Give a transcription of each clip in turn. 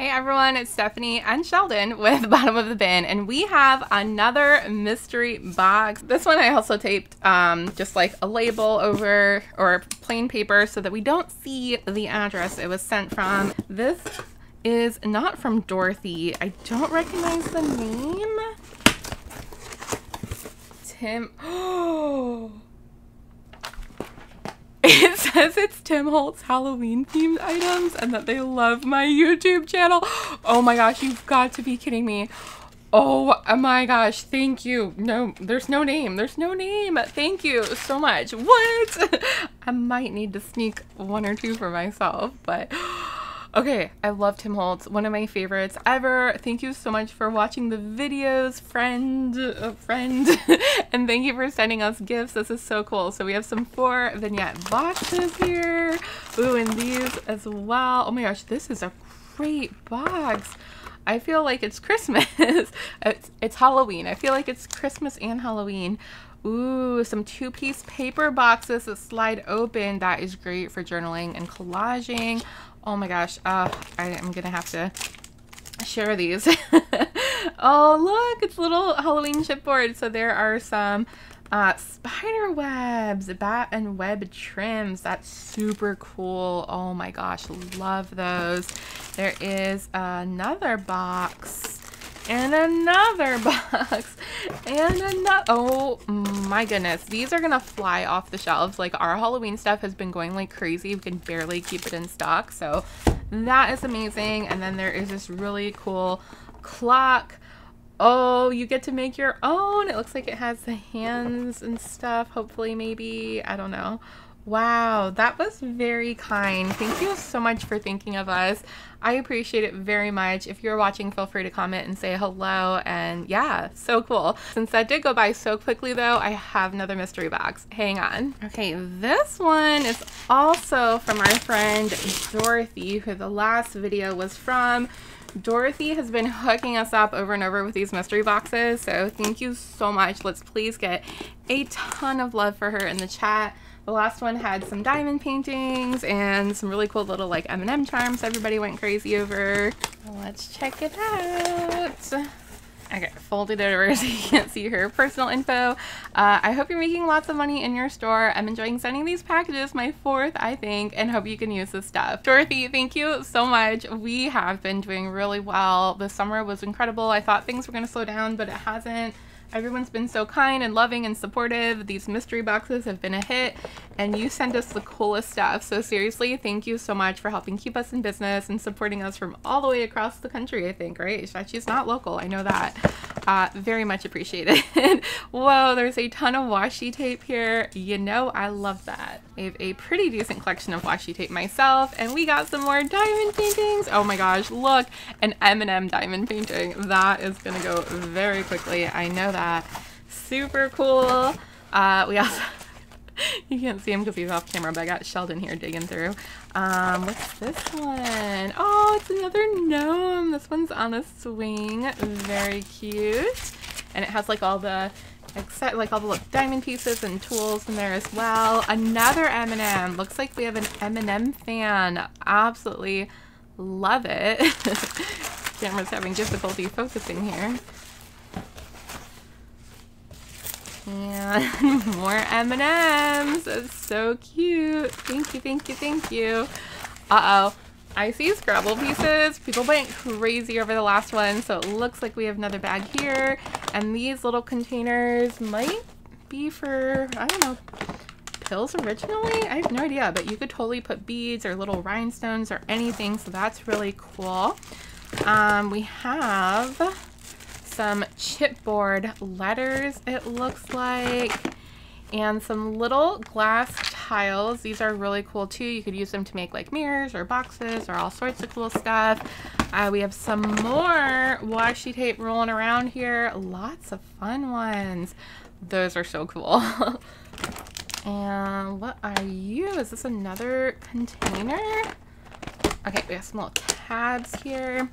Hey everyone, it's Stephanie and Sheldon with Bottom of the Bin, and we have another mystery box. This one I also taped um, just like a label over or plain paper so that we don't see the address it was sent from. This is not from Dorothy. I don't recognize the name. Tim. Oh. Says it's Tim Holtz Halloween themed items and that they love my YouTube channel. Oh my gosh, you've got to be kidding me. Oh my gosh, thank you. No, there's no name. There's no name. Thank you so much. What? I might need to sneak one or two for myself, but Okay, I love Tim Holtz, one of my favorites ever. Thank you so much for watching the videos, friend, uh, friend, and thank you for sending us gifts. This is so cool. So we have some four vignette boxes here. Ooh, and these as well. Oh my gosh, this is a great box. I feel like it's Christmas. it's, it's Halloween. I feel like it's Christmas and Halloween. Ooh, some two-piece paper boxes that slide open. That is great for journaling and collaging. Oh my gosh. Uh, I am going to have to share these. oh, look, it's little Halloween chipboard. So there are some uh, spider webs, bat and web trims. That's super cool. Oh my gosh, love those. There is another box and another box and another oh my goodness these are gonna fly off the shelves. Like our halloween stuff has been going like crazy. We can barely keep it in stock. So that is amazing. And then there is this really cool clock. Oh you get to make your own. It looks like it has the hands and stuff hopefully maybe. I don't know Wow, that was very kind. Thank you so much for thinking of us. I appreciate it very much. If you're watching, feel free to comment and say hello. And yeah, so cool. Since that did go by so quickly though, I have another mystery box. Hang on. Okay, this one is also from our friend Dorothy, who the last video was from. Dorothy has been hooking us up over and over with these mystery boxes. So thank you so much. Let's please get a ton of love for her in the chat. The last one had some diamond paintings and some really cool little like M&M charms everybody went crazy over. Let's check it out. Okay, folded it over so you can't see her personal info. Uh, I hope you're making lots of money in your store. I'm enjoying sending these packages, my fourth, I think, and hope you can use this stuff. Dorothy, thank you so much. We have been doing really well. The summer was incredible. I thought things were going to slow down, but it hasn't. Everyone's been so kind and loving and supportive. These mystery boxes have been a hit and you send us the coolest stuff. So seriously, thank you so much for helping keep us in business and supporting us from all the way across the country, I think, right? She's not local, I know that. Uh, very much appreciated. Whoa, there's a ton of washi tape here. You know I love that. I have a pretty decent collection of washi tape myself and we got some more diamond paintings. Oh my gosh, look, an M&M diamond painting. That is gonna go very quickly. I know that. Super cool. Uh, we also, you can't see him because he's off camera, but I got Sheldon here digging through. Um, what's this one? Oh, it's another gnome. This one's on a swing. Very cute. And it has like all the except like all the little diamond pieces and tools in there as well. Another M&M. Looks like we have an M&M fan. Absolutely love it. Camera's having difficulty focusing here. And more M&Ms. It's so cute. Thank you, thank you, thank you. Uh-oh. I see Scrabble pieces. People went crazy over the last one, so it looks like we have another bag here. And these little containers might be for, I don't know, pills originally? I have no idea, but you could totally put beads or little rhinestones or anything, so that's really cool. Um, we have some chipboard letters, it looks like, and some little glass tiles. These are really cool too. You could use them to make like mirrors or boxes or all sorts of cool stuff. Uh, we have some more washi tape rolling around here. Lots of fun ones. Those are so cool. and what are you? Is this another container? Okay, we have some little tabs here.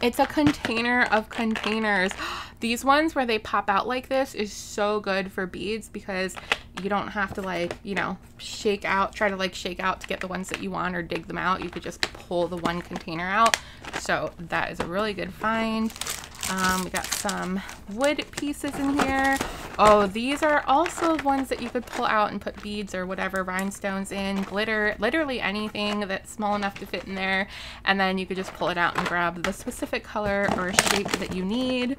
It's a container of containers. These ones where they pop out like this is so good for beads because you don't have to like, you know, shake out, try to like shake out to get the ones that you want or dig them out. You could just pull the one container out. So that is a really good find. Um, we got some wood pieces in here. Oh, these are also ones that you could pull out and put beads or whatever rhinestones in, glitter, literally anything that's small enough to fit in there. And then you could just pull it out and grab the specific color or shape that you need.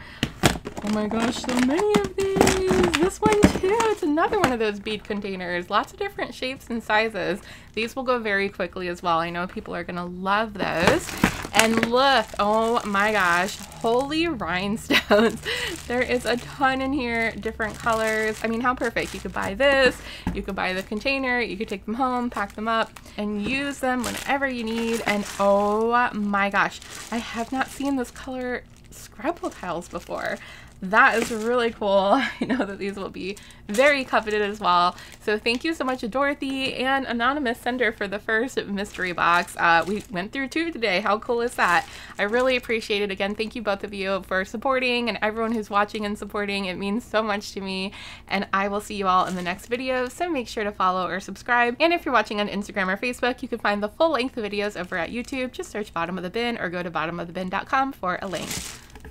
Oh my gosh, so many of these. This one too, it's another one of those bead containers. Lots of different shapes and sizes. These will go very quickly as well. I know people are gonna love those. And look, oh my gosh, holy rhinestones. there is a ton in here, different colors. I mean, how perfect. You could buy this, you could buy the container, you could take them home, pack them up, and use them whenever you need. And oh my gosh, I have not seen this color Scrabble tiles before. That is really cool. I know that these will be very coveted as well. So thank you so much Dorothy and Anonymous Sender for the first mystery box. Uh, we went through two today. How cool is that? I really appreciate it. Again, thank you both of you for supporting and everyone who's watching and supporting. It means so much to me. And I will see you all in the next video. So make sure to follow or subscribe. And if you're watching on Instagram or Facebook, you can find the full length videos over at YouTube. Just search bottom of the bin or go to bottomofthebin.com for a link.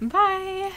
Bye!